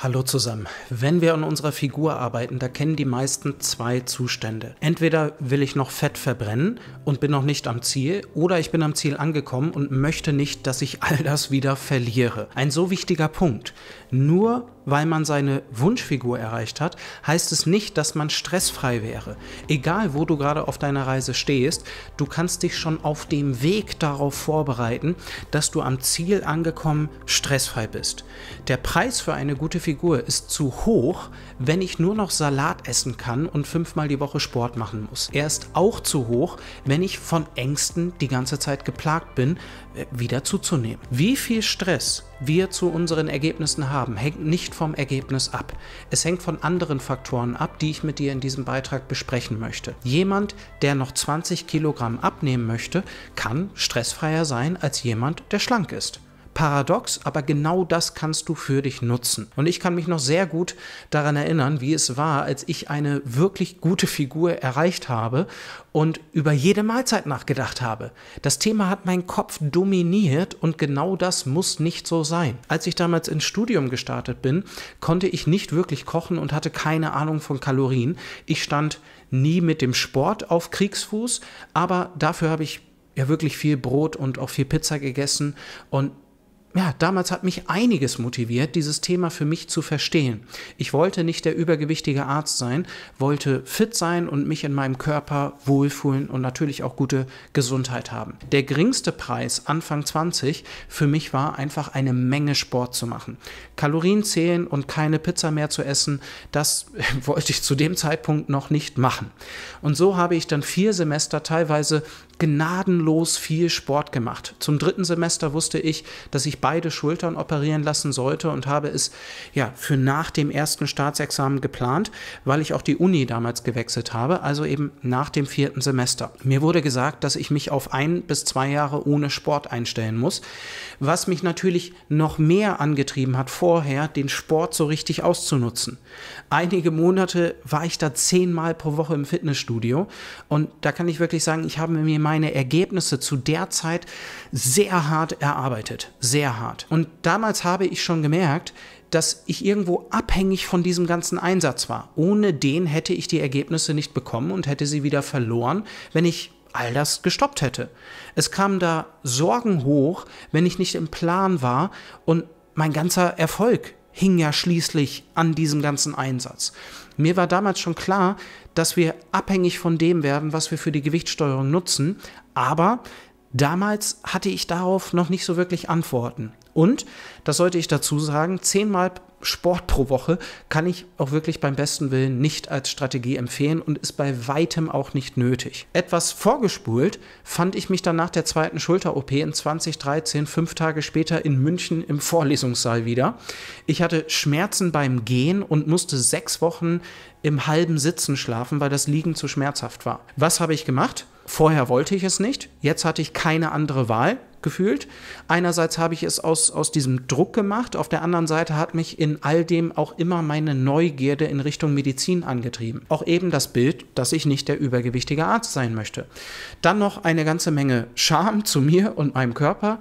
Hallo zusammen. Wenn wir an unserer Figur arbeiten, da kennen die meisten zwei Zustände. Entweder will ich noch Fett verbrennen und bin noch nicht am Ziel, oder ich bin am Ziel angekommen und möchte nicht, dass ich all das wieder verliere. Ein so wichtiger Punkt. Nur weil man seine Wunschfigur erreicht hat, heißt es nicht, dass man stressfrei wäre. Egal, wo du gerade auf deiner Reise stehst, du kannst dich schon auf dem Weg darauf vorbereiten, dass du am Ziel angekommen stressfrei bist. Der Preis für eine gute Figur ist zu hoch, wenn ich nur noch Salat essen kann und fünfmal die Woche Sport machen muss. Er ist auch zu hoch, wenn ich von Ängsten die ganze Zeit geplagt bin, äh, wieder zuzunehmen. Wie viel Stress wir zu unseren Ergebnissen haben, hängt nicht vom Ergebnis ab. Es hängt von anderen Faktoren ab, die ich mit dir in diesem Beitrag besprechen möchte. Jemand, der noch 20 Kilogramm abnehmen möchte, kann stressfreier sein als jemand, der schlank ist paradox, aber genau das kannst du für dich nutzen. Und ich kann mich noch sehr gut daran erinnern, wie es war, als ich eine wirklich gute Figur erreicht habe und über jede Mahlzeit nachgedacht habe. Das Thema hat meinen Kopf dominiert und genau das muss nicht so sein. Als ich damals ins Studium gestartet bin, konnte ich nicht wirklich kochen und hatte keine Ahnung von Kalorien. Ich stand nie mit dem Sport auf Kriegsfuß, aber dafür habe ich ja wirklich viel Brot und auch viel Pizza gegessen und ja, damals hat mich einiges motiviert, dieses Thema für mich zu verstehen. Ich wollte nicht der übergewichtige Arzt sein, wollte fit sein und mich in meinem Körper wohlfühlen und natürlich auch gute Gesundheit haben. Der geringste Preis Anfang 20 für mich war einfach eine Menge Sport zu machen. Kalorien zählen und keine Pizza mehr zu essen, das wollte ich zu dem Zeitpunkt noch nicht machen. Und so habe ich dann vier Semester teilweise gnadenlos viel Sport gemacht. Zum dritten Semester wusste ich, dass ich beide Schultern operieren lassen sollte und habe es ja für nach dem ersten Staatsexamen geplant, weil ich auch die Uni damals gewechselt habe, also eben nach dem vierten Semester. Mir wurde gesagt, dass ich mich auf ein bis zwei Jahre ohne Sport einstellen muss, was mich natürlich noch mehr angetrieben hat, vorher den Sport so richtig auszunutzen. Einige Monate war ich da zehnmal pro Woche im Fitnessstudio und da kann ich wirklich sagen, ich habe mir meine Ergebnisse zu der Zeit sehr hart erarbeitet. Sehr hart. Und damals habe ich schon gemerkt, dass ich irgendwo abhängig von diesem ganzen Einsatz war. Ohne den hätte ich die Ergebnisse nicht bekommen und hätte sie wieder verloren, wenn ich all das gestoppt hätte. Es kamen da Sorgen hoch, wenn ich nicht im Plan war und mein ganzer Erfolg hing ja schließlich an diesem ganzen Einsatz. Mir war damals schon klar, dass wir abhängig von dem werden, was wir für die Gewichtssteuerung nutzen, aber damals hatte ich darauf noch nicht so wirklich Antworten. Und, das sollte ich dazu sagen, zehnmal Sport pro Woche kann ich auch wirklich beim besten Willen nicht als Strategie empfehlen und ist bei weitem auch nicht nötig. Etwas vorgespult fand ich mich dann nach der zweiten Schulter-OP in 2013, fünf Tage später in München im Vorlesungssaal wieder. Ich hatte Schmerzen beim Gehen und musste sechs Wochen im halben Sitzen schlafen, weil das Liegen zu schmerzhaft war. Was habe ich gemacht? Vorher wollte ich es nicht, jetzt hatte ich keine andere Wahl gefühlt. Einerseits habe ich es aus, aus diesem Druck gemacht, auf der anderen Seite hat mich in all dem auch immer meine Neugierde in Richtung Medizin angetrieben. Auch eben das Bild, dass ich nicht der übergewichtige Arzt sein möchte. Dann noch eine ganze Menge Scham zu mir und meinem Körper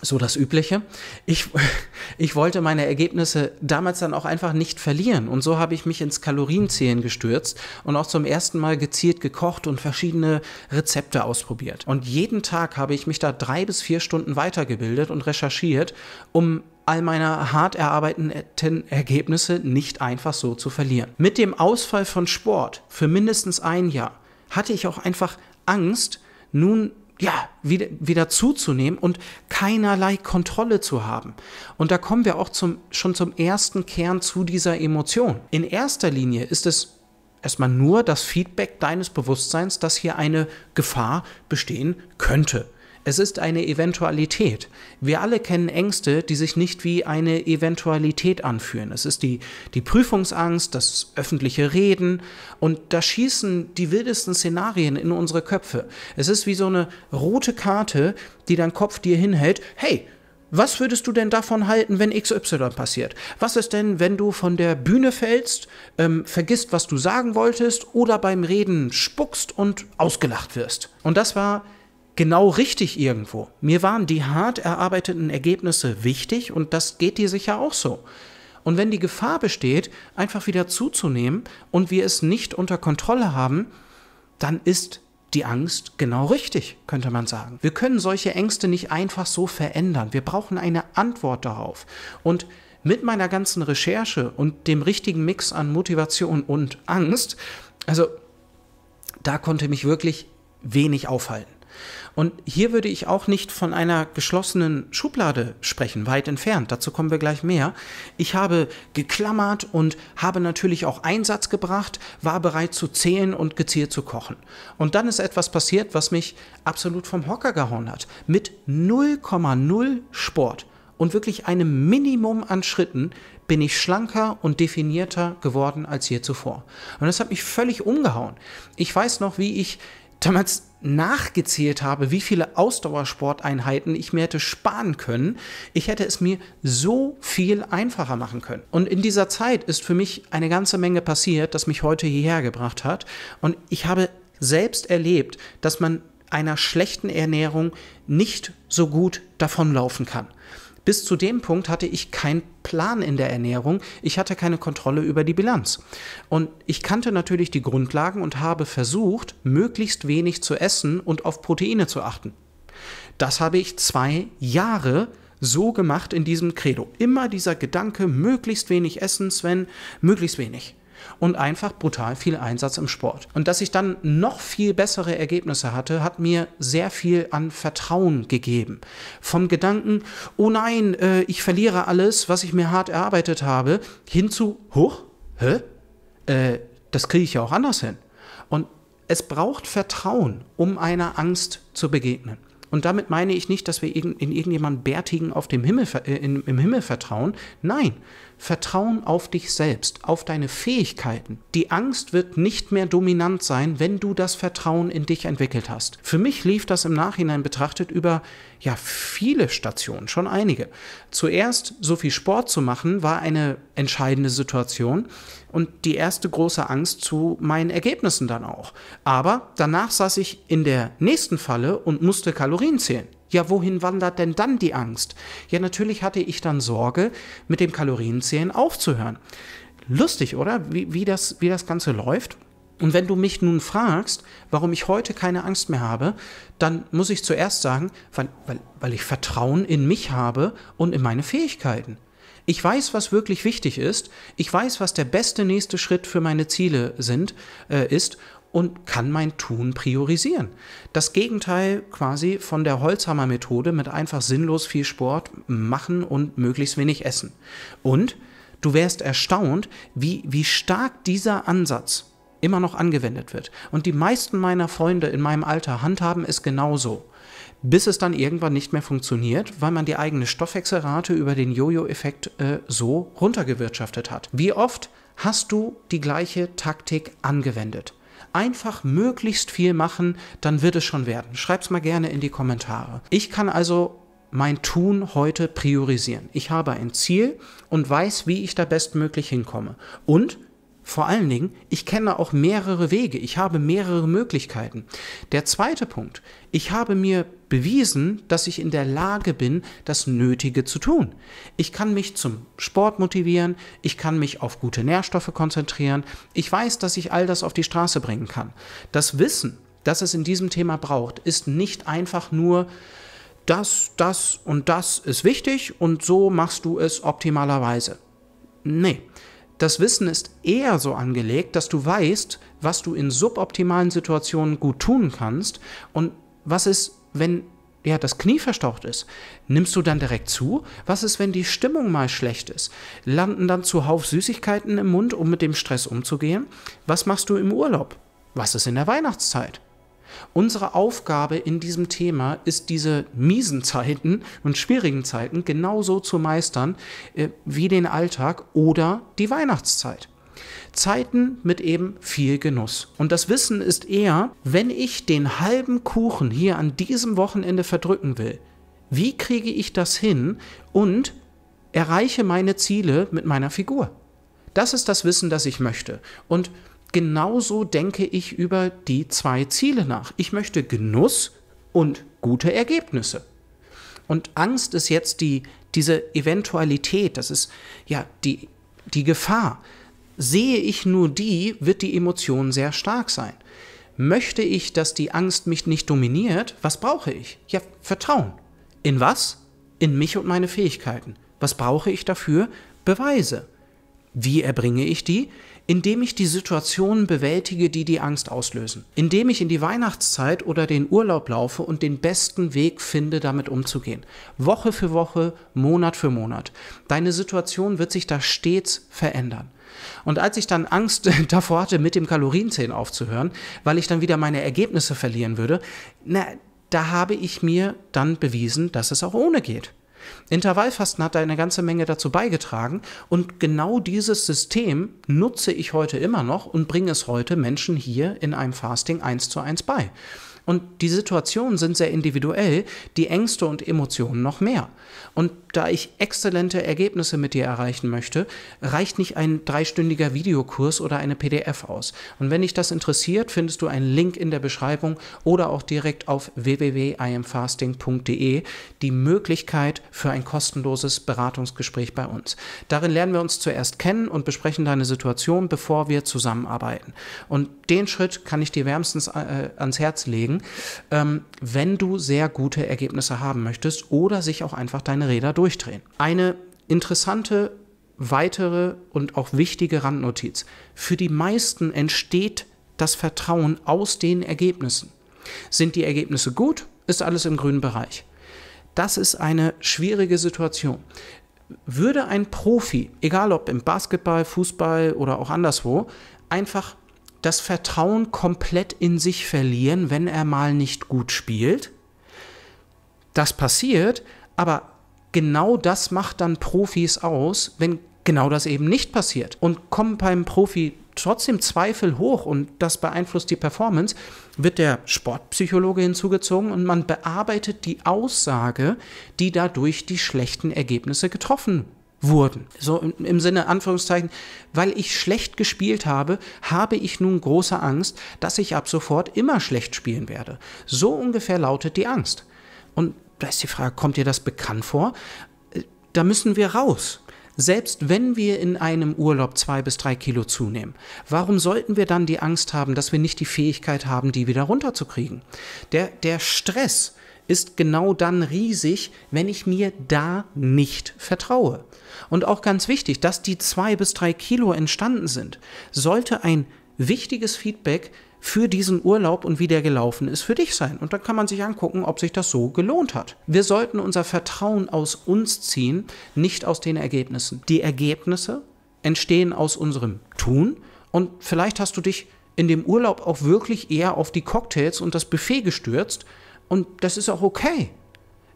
so das Übliche. Ich, ich wollte meine Ergebnisse damals dann auch einfach nicht verlieren. Und so habe ich mich ins Kalorienzählen gestürzt und auch zum ersten Mal gezielt gekocht und verschiedene Rezepte ausprobiert. Und jeden Tag habe ich mich da drei bis vier Stunden weitergebildet und recherchiert, um all meine hart erarbeiteten Ergebnisse nicht einfach so zu verlieren. Mit dem Ausfall von Sport für mindestens ein Jahr hatte ich auch einfach Angst, nun ja, wieder, wieder zuzunehmen und keinerlei Kontrolle zu haben. Und da kommen wir auch zum, schon zum ersten Kern zu dieser Emotion. In erster Linie ist es erstmal nur das Feedback deines Bewusstseins, dass hier eine Gefahr bestehen könnte. Es ist eine Eventualität. Wir alle kennen Ängste, die sich nicht wie eine Eventualität anfühlen. Es ist die, die Prüfungsangst, das öffentliche Reden und da schießen die wildesten Szenarien in unsere Köpfe. Es ist wie so eine rote Karte, die dein Kopf dir hinhält. Hey, was würdest du denn davon halten, wenn XY passiert? Was ist denn, wenn du von der Bühne fällst, ähm, vergisst, was du sagen wolltest oder beim Reden spuckst und ausgelacht wirst? Und das war genau richtig irgendwo. Mir waren die hart erarbeiteten Ergebnisse wichtig und das geht dir sicher auch so. Und wenn die Gefahr besteht, einfach wieder zuzunehmen und wir es nicht unter Kontrolle haben, dann ist die Angst genau richtig, könnte man sagen. Wir können solche Ängste nicht einfach so verändern. Wir brauchen eine Antwort darauf. Und mit meiner ganzen Recherche und dem richtigen Mix an Motivation und Angst, also da konnte mich wirklich wenig aufhalten. Und hier würde ich auch nicht von einer geschlossenen Schublade sprechen, weit entfernt. Dazu kommen wir gleich mehr. Ich habe geklammert und habe natürlich auch Einsatz gebracht, war bereit zu zählen und gezielt zu kochen. Und dann ist etwas passiert, was mich absolut vom Hocker gehauen hat. Mit 0,0 Sport und wirklich einem Minimum an Schritten bin ich schlanker und definierter geworden als je zuvor. Und das hat mich völlig umgehauen. Ich weiß noch, wie ich damals nachgezählt habe, wie viele Ausdauersporteinheiten ich mir hätte sparen können, ich hätte es mir so viel einfacher machen können. Und in dieser Zeit ist für mich eine ganze Menge passiert, das mich heute hierher gebracht hat. Und ich habe selbst erlebt, dass man einer schlechten Ernährung nicht so gut davonlaufen kann. Bis zu dem Punkt hatte ich keinen Plan in der Ernährung, ich hatte keine Kontrolle über die Bilanz. Und ich kannte natürlich die Grundlagen und habe versucht, möglichst wenig zu essen und auf Proteine zu achten. Das habe ich zwei Jahre so gemacht in diesem Credo. Immer dieser Gedanke, möglichst wenig essen, Sven, möglichst wenig und einfach brutal viel Einsatz im Sport. Und dass ich dann noch viel bessere Ergebnisse hatte, hat mir sehr viel an Vertrauen gegeben. Vom Gedanken, oh nein, äh, ich verliere alles, was ich mir hart erarbeitet habe, hin zu, hoch, hä? Äh, das kriege ich ja auch anders hin. Und es braucht Vertrauen, um einer Angst zu begegnen. Und damit meine ich nicht, dass wir in irgendjemanden Bärtigen auf dem Himmel, äh, im Himmel vertrauen. Nein, Vertrauen auf dich selbst, auf deine Fähigkeiten. Die Angst wird nicht mehr dominant sein, wenn du das Vertrauen in dich entwickelt hast. Für mich lief das im Nachhinein betrachtet über ja viele Stationen, schon einige. Zuerst so viel Sport zu machen, war eine entscheidende Situation und die erste große Angst zu meinen Ergebnissen dann auch. Aber danach saß ich in der nächsten Falle und musste Kalorien zählen. Ja, wohin wandert denn dann die Angst? Ja, natürlich hatte ich dann Sorge, mit dem Kalorienzählen aufzuhören. Lustig, oder? Wie, wie, das, wie das Ganze läuft. Und wenn du mich nun fragst, warum ich heute keine Angst mehr habe, dann muss ich zuerst sagen, weil, weil, weil ich Vertrauen in mich habe und in meine Fähigkeiten. Ich weiß, was wirklich wichtig ist. Ich weiß, was der beste nächste Schritt für meine Ziele sind, äh, ist und kann mein Tun priorisieren. Das Gegenteil quasi von der Holzhammer-Methode mit einfach sinnlos viel Sport machen und möglichst wenig essen. Und du wärst erstaunt, wie, wie stark dieser Ansatz immer noch angewendet wird. Und die meisten meiner Freunde in meinem Alter handhaben es genauso. Bis es dann irgendwann nicht mehr funktioniert, weil man die eigene Stoffwechselrate über den Jojo-Effekt äh, so runtergewirtschaftet hat. Wie oft hast du die gleiche Taktik angewendet? Einfach möglichst viel machen, dann wird es schon werden. Schreib's mal gerne in die Kommentare. Ich kann also mein Tun heute priorisieren. Ich habe ein Ziel und weiß, wie ich da bestmöglich hinkomme. Und vor allen Dingen, ich kenne auch mehrere Wege, ich habe mehrere Möglichkeiten. Der zweite Punkt, ich habe mir bewiesen, dass ich in der Lage bin, das Nötige zu tun. Ich kann mich zum Sport motivieren, ich kann mich auf gute Nährstoffe konzentrieren, ich weiß, dass ich all das auf die Straße bringen kann. Das Wissen, das es in diesem Thema braucht, ist nicht einfach nur, das, das und das ist wichtig und so machst du es optimalerweise. Nee, das Wissen ist eher so angelegt, dass du weißt, was du in suboptimalen Situationen gut tun kannst und was ist, wenn ja, das Knie verstaucht ist. Nimmst du dann direkt zu? Was ist, wenn die Stimmung mal schlecht ist? Landen dann zuhauf Süßigkeiten im Mund, um mit dem Stress umzugehen? Was machst du im Urlaub? Was ist in der Weihnachtszeit? Unsere Aufgabe in diesem Thema ist, diese miesen Zeiten und schwierigen Zeiten genauso zu meistern äh, wie den Alltag oder die Weihnachtszeit. Zeiten mit eben viel Genuss. Und das Wissen ist eher, wenn ich den halben Kuchen hier an diesem Wochenende verdrücken will, wie kriege ich das hin und erreiche meine Ziele mit meiner Figur? Das ist das Wissen, das ich möchte. Und genauso denke ich über die zwei Ziele nach. Ich möchte Genuss und gute Ergebnisse. Und Angst ist jetzt die, diese Eventualität, das ist ja die die Gefahr. Sehe ich nur die, wird die Emotion sehr stark sein. Möchte ich, dass die Angst mich nicht dominiert, was brauche ich? Ja, Vertrauen. In was? In mich und meine Fähigkeiten. Was brauche ich dafür? Beweise. Wie erbringe ich die? Indem ich die Situationen bewältige, die die Angst auslösen. Indem ich in die Weihnachtszeit oder den Urlaub laufe und den besten Weg finde, damit umzugehen. Woche für Woche, Monat für Monat. Deine Situation wird sich da stets verändern. Und als ich dann Angst davor hatte, mit dem Kalorienzählen aufzuhören, weil ich dann wieder meine Ergebnisse verlieren würde, na, da habe ich mir dann bewiesen, dass es auch ohne geht. Intervallfasten hat da eine ganze Menge dazu beigetragen und genau dieses System nutze ich heute immer noch und bringe es heute Menschen hier in einem Fasting eins zu eins bei. Und die Situationen sind sehr individuell, die Ängste und Emotionen noch mehr. Und da ich exzellente Ergebnisse mit dir erreichen möchte, reicht nicht ein dreistündiger Videokurs oder eine PDF aus. Und wenn dich das interessiert, findest du einen Link in der Beschreibung oder auch direkt auf www.imfasting.de die Möglichkeit für ein kostenloses Beratungsgespräch bei uns. Darin lernen wir uns zuerst kennen und besprechen deine Situation, bevor wir zusammenarbeiten. Und den Schritt kann ich dir wärmstens äh, ans Herz legen, ähm, wenn du sehr gute Ergebnisse haben möchtest oder sich auch einfach deine Räder durchdrehen. Eine interessante weitere und auch wichtige Randnotiz. Für die meisten entsteht das Vertrauen aus den Ergebnissen. Sind die Ergebnisse gut, ist alles im grünen Bereich. Das ist eine schwierige Situation. Würde ein Profi, egal ob im Basketball, Fußball oder auch anderswo, einfach das Vertrauen komplett in sich verlieren, wenn er mal nicht gut spielt? Das passiert, aber genau das macht dann Profis aus, wenn genau das eben nicht passiert. Und kommen beim Profi trotzdem Zweifel hoch und das beeinflusst die Performance, wird der Sportpsychologe hinzugezogen und man bearbeitet die Aussage, die dadurch die schlechten Ergebnisse getroffen wurden. So im Sinne Anführungszeichen, weil ich schlecht gespielt habe, habe ich nun große Angst, dass ich ab sofort immer schlecht spielen werde. So ungefähr lautet die Angst. Und da ist die Frage, kommt dir das bekannt vor? Äh, da müssen wir raus. Selbst wenn wir in einem Urlaub zwei bis drei Kilo zunehmen, warum sollten wir dann die Angst haben, dass wir nicht die Fähigkeit haben, die wieder runterzukriegen? Der, der Stress ist genau dann riesig, wenn ich mir da nicht vertraue. Und auch ganz wichtig, dass die zwei bis drei Kilo entstanden sind, sollte ein wichtiges Feedback für diesen Urlaub und wie der gelaufen ist für dich sein. Und dann kann man sich angucken, ob sich das so gelohnt hat. Wir sollten unser Vertrauen aus uns ziehen, nicht aus den Ergebnissen. Die Ergebnisse entstehen aus unserem Tun und vielleicht hast du dich in dem Urlaub auch wirklich eher auf die Cocktails und das Buffet gestürzt und das ist auch okay.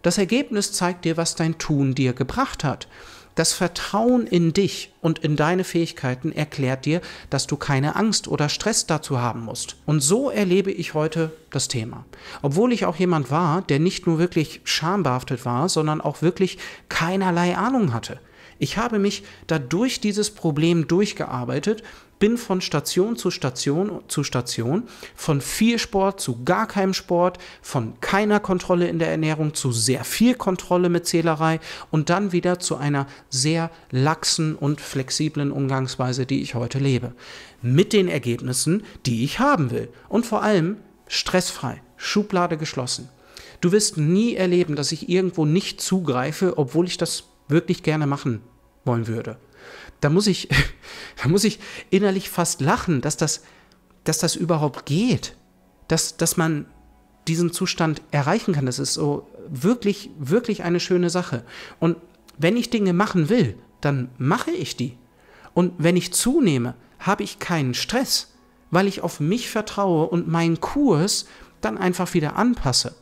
Das Ergebnis zeigt dir, was dein Tun dir gebracht hat. Das Vertrauen in dich und in deine Fähigkeiten erklärt dir, dass du keine Angst oder Stress dazu haben musst. Und so erlebe ich heute das Thema. Obwohl ich auch jemand war, der nicht nur wirklich schambehaftet war, sondern auch wirklich keinerlei Ahnung hatte. Ich habe mich dadurch dieses Problem durchgearbeitet, bin von Station zu Station zu Station, von viel Sport zu gar keinem Sport, von keiner Kontrolle in der Ernährung zu sehr viel Kontrolle mit Zählerei und dann wieder zu einer sehr laxen und flexiblen Umgangsweise, die ich heute lebe. Mit den Ergebnissen, die ich haben will. Und vor allem stressfrei, Schublade geschlossen. Du wirst nie erleben, dass ich irgendwo nicht zugreife, obwohl ich das wirklich gerne machen wollen würde. Da muss ich, da muss ich innerlich fast lachen, dass das, dass das überhaupt geht. Dass, dass man diesen Zustand erreichen kann. Das ist so wirklich, wirklich eine schöne Sache. Und wenn ich Dinge machen will, dann mache ich die. Und wenn ich zunehme, habe ich keinen Stress, weil ich auf mich vertraue und meinen Kurs dann einfach wieder anpasse.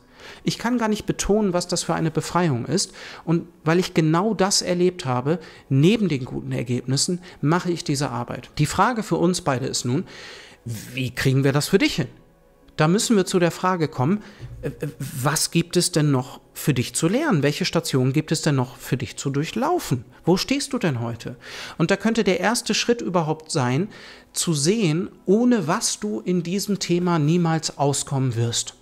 Ich kann gar nicht betonen, was das für eine Befreiung ist. Und weil ich genau das erlebt habe, neben den guten Ergebnissen, mache ich diese Arbeit. Die Frage für uns beide ist nun, wie kriegen wir das für dich hin? Da müssen wir zu der Frage kommen, äh, was gibt es denn noch für dich zu lernen? Welche Stationen gibt es denn noch für dich zu durchlaufen? Wo stehst du denn heute? Und da könnte der erste Schritt überhaupt sein, zu sehen, ohne was du in diesem Thema niemals auskommen wirst.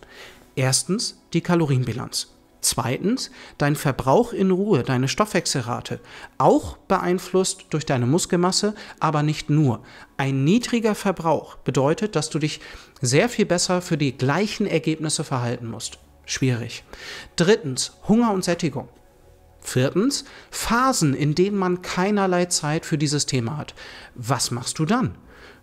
Erstens die Kalorienbilanz. Zweitens, dein Verbrauch in Ruhe, deine Stoffwechselrate, auch beeinflusst durch deine Muskelmasse, aber nicht nur. Ein niedriger Verbrauch bedeutet, dass du dich sehr viel besser für die gleichen Ergebnisse verhalten musst. Schwierig. Drittens, Hunger und Sättigung. Viertens, Phasen, in denen man keinerlei Zeit für dieses Thema hat. Was machst du dann?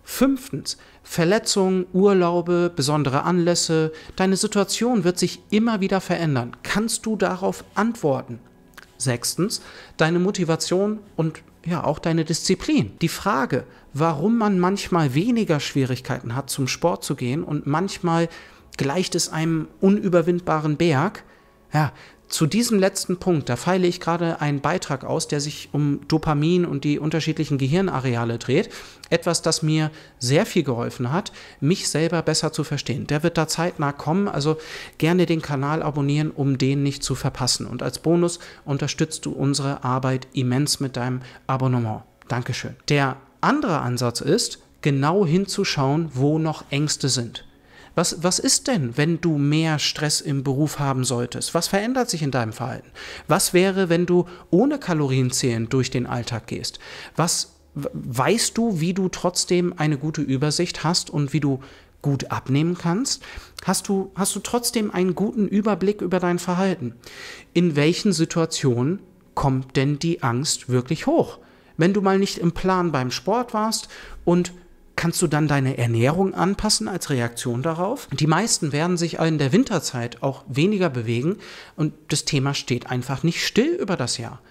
Fünftens, Verletzungen, Urlaube, besondere Anlässe. Deine Situation wird sich immer wieder verändern. Kannst du darauf antworten? Sechstens, deine Motivation und ja auch deine Disziplin. Die Frage, warum man manchmal weniger Schwierigkeiten hat, zum Sport zu gehen und manchmal gleicht es einem unüberwindbaren Berg, ja, zu diesem letzten Punkt, da feile ich gerade einen Beitrag aus, der sich um Dopamin und die unterschiedlichen Gehirnareale dreht. Etwas, das mir sehr viel geholfen hat, mich selber besser zu verstehen. Der wird da zeitnah kommen, also gerne den Kanal abonnieren, um den nicht zu verpassen. Und als Bonus unterstützt du unsere Arbeit immens mit deinem Abonnement. Dankeschön. Der andere Ansatz ist, genau hinzuschauen, wo noch Ängste sind. Was, was ist denn, wenn du mehr Stress im Beruf haben solltest? Was verändert sich in deinem Verhalten? Was wäre, wenn du ohne Kalorienzählen durch den Alltag gehst? Was weißt du, wie du trotzdem eine gute Übersicht hast und wie du gut abnehmen kannst? Hast du, hast du trotzdem einen guten Überblick über dein Verhalten? In welchen Situationen kommt denn die Angst wirklich hoch? Wenn du mal nicht im Plan beim Sport warst und kannst du dann deine Ernährung anpassen als Reaktion darauf. Die meisten werden sich in der Winterzeit auch weniger bewegen und das Thema steht einfach nicht still über das Jahr.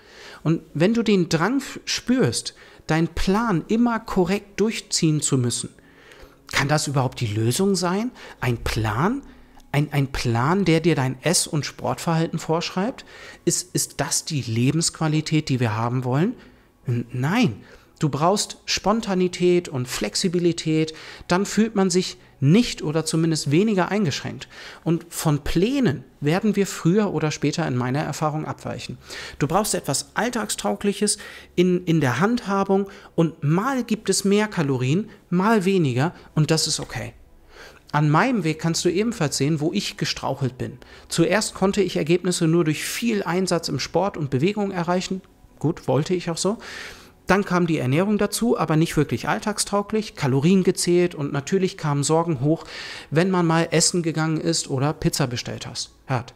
Und wenn du den Drang spürst, deinen Plan immer korrekt durchziehen zu müssen, kann das überhaupt die Lösung sein? Ein Plan? Ein, ein Plan, der dir dein Ess- und Sportverhalten vorschreibt? Ist, ist das die Lebensqualität, die wir haben wollen? Nein, Du brauchst Spontanität und Flexibilität, dann fühlt man sich nicht oder zumindest weniger eingeschränkt. Und von Plänen werden wir früher oder später in meiner Erfahrung abweichen. Du brauchst etwas Alltagstaugliches in, in der Handhabung und mal gibt es mehr Kalorien, mal weniger und das ist okay. An meinem Weg kannst du ebenfalls sehen, wo ich gestrauchelt bin. Zuerst konnte ich Ergebnisse nur durch viel Einsatz im Sport und Bewegung erreichen. Gut, wollte ich auch so. Dann kam die Ernährung dazu, aber nicht wirklich alltagstauglich, Kalorien gezählt und natürlich kamen Sorgen hoch, wenn man mal essen gegangen ist oder Pizza bestellt hat.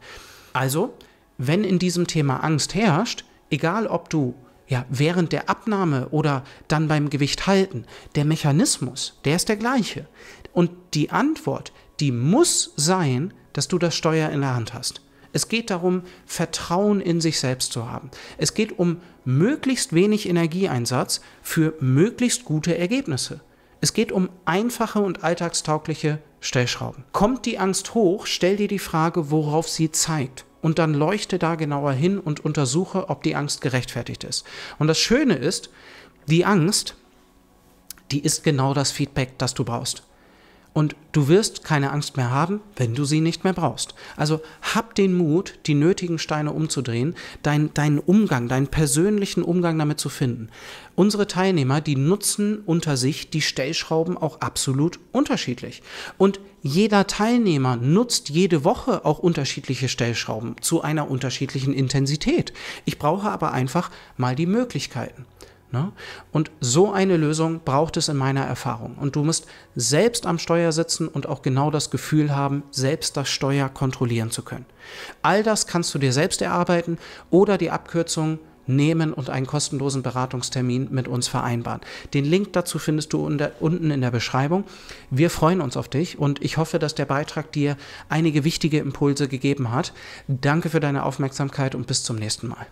Also, wenn in diesem Thema Angst herrscht, egal ob du ja, während der Abnahme oder dann beim Gewicht halten, der Mechanismus, der ist der gleiche. Und die Antwort, die muss sein, dass du das Steuer in der Hand hast. Es geht darum, Vertrauen in sich selbst zu haben. Es geht um möglichst wenig Energieeinsatz für möglichst gute Ergebnisse. Es geht um einfache und alltagstaugliche Stellschrauben. Kommt die Angst hoch, stell dir die Frage, worauf sie zeigt. Und dann leuchte da genauer hin und untersuche, ob die Angst gerechtfertigt ist. Und das Schöne ist, die Angst, die ist genau das Feedback, das du brauchst. Und du wirst keine Angst mehr haben, wenn du sie nicht mehr brauchst. Also hab den Mut, die nötigen Steine umzudrehen, dein, deinen Umgang, deinen persönlichen Umgang damit zu finden. Unsere Teilnehmer, die nutzen unter sich die Stellschrauben auch absolut unterschiedlich. Und jeder Teilnehmer nutzt jede Woche auch unterschiedliche Stellschrauben zu einer unterschiedlichen Intensität. Ich brauche aber einfach mal die Möglichkeiten. Ne? Und so eine Lösung braucht es in meiner Erfahrung. Und du musst selbst am Steuer sitzen und auch genau das Gefühl haben, selbst das Steuer kontrollieren zu können. All das kannst du dir selbst erarbeiten oder die Abkürzung nehmen und einen kostenlosen Beratungstermin mit uns vereinbaren. Den Link dazu findest du unten in der Beschreibung. Wir freuen uns auf dich und ich hoffe, dass der Beitrag dir einige wichtige Impulse gegeben hat. Danke für deine Aufmerksamkeit und bis zum nächsten Mal.